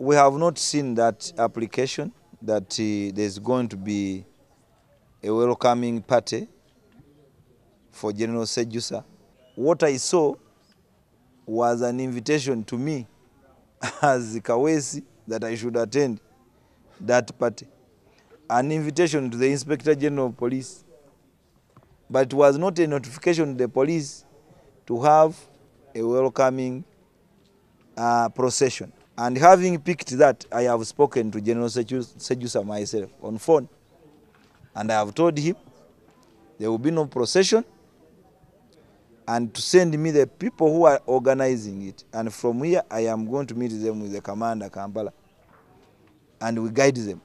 we have not seen that application that uh, there's going to be a welcoming party for General Sejusa. What I saw was an invitation to me as Kaweesi that I should attend that party. An invitation to the Inspector General of Police. But it was not a notification to the police to have a welcoming uh, procession. And having picked that, I have spoken to General Seju- Sejusa myself on phone. And I have told him there will be no procession and to send me the people who are organizing it. And from here, I am going to meet them with the commander, Kampala, and we guide them.